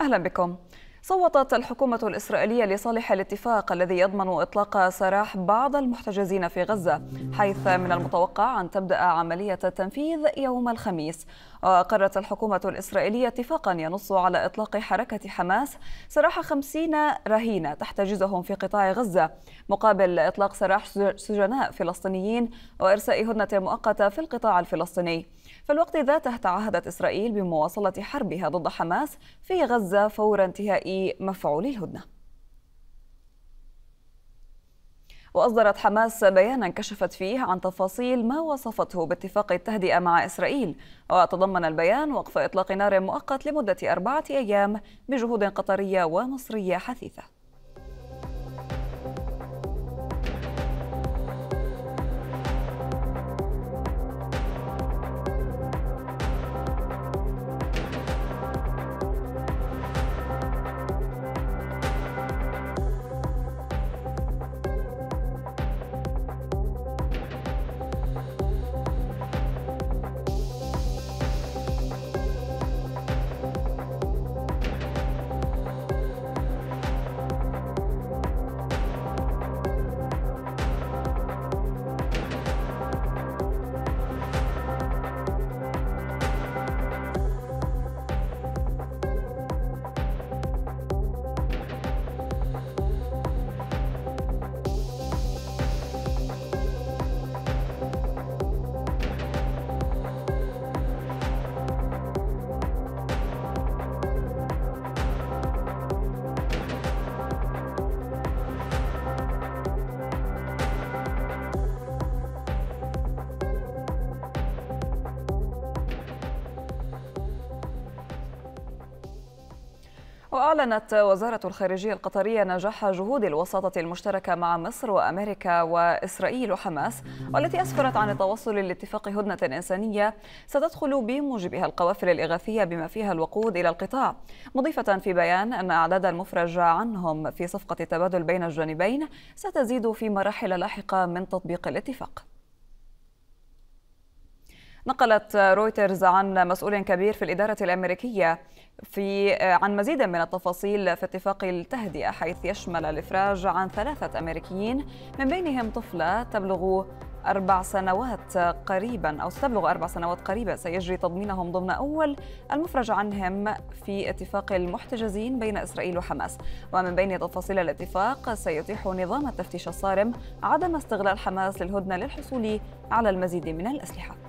أهلا بكم. صوتت الحكومة الإسرائيلية لصالح الاتفاق الذي يضمن إطلاق سراح بعض المحتجزين في غزة حيث من المتوقع أن تبدأ عملية التنفيذ يوم الخميس. وأقرت الحكومة الإسرائيلية اتفاقا ينص على إطلاق حركة حماس سراح خمسين رهينة تحتجزهم في قطاع غزة مقابل إطلاق سراح سجناء فلسطينيين وإرساء هدنة مؤقتة في القطاع الفلسطيني. في الوقت ذاته تعهدت إسرائيل بمواصلة حربها ضد حماس في غزة فور انتهاء مفعول الهدنة. وأصدرت حماس بيانا كشفت فيه عن تفاصيل ما وصفته باتفاق التهدئة مع إسرائيل وتضمن البيان وقف إطلاق نار مؤقت لمدة أربعة أيام بجهود قطرية ومصرية حثيثة. وأعلنت وزارة الخارجية القطرية نجاح جهود الوساطة المشتركة مع مصر وأمريكا وإسرائيل وحماس والتي أسفرت عن التوصل لاتفاق هدنة إنسانية ستدخل بموجبها القوافل الإغاثية بما فيها الوقود إلى القطاع. مضيفة في بيان أن أعداد المفرج عنهم في صفقة التبادل بين الجانبين ستزيد في مراحل لاحقة من تطبيق الاتفاق. نقلت رويترز عن مسؤول كبير في الإدارة الأمريكية في عن مزيد من التفاصيل في اتفاق التهدئة حيث يشمل الإفراج عن ثلاثة أمريكيين من بينهم طفلة تبلغ أربع سنوات قريبا أو ستبلغ أربع سنوات قريبا. سيجري تضمينهم ضمن أول المفرج عنهم في اتفاق المحتجزين بين إسرائيل وحماس. ومن بين تفاصيل الاتفاق سيتيح نظام التفتيش الصارم عدم استغلال حماس للهدنة للحصول على المزيد من الأسلحة.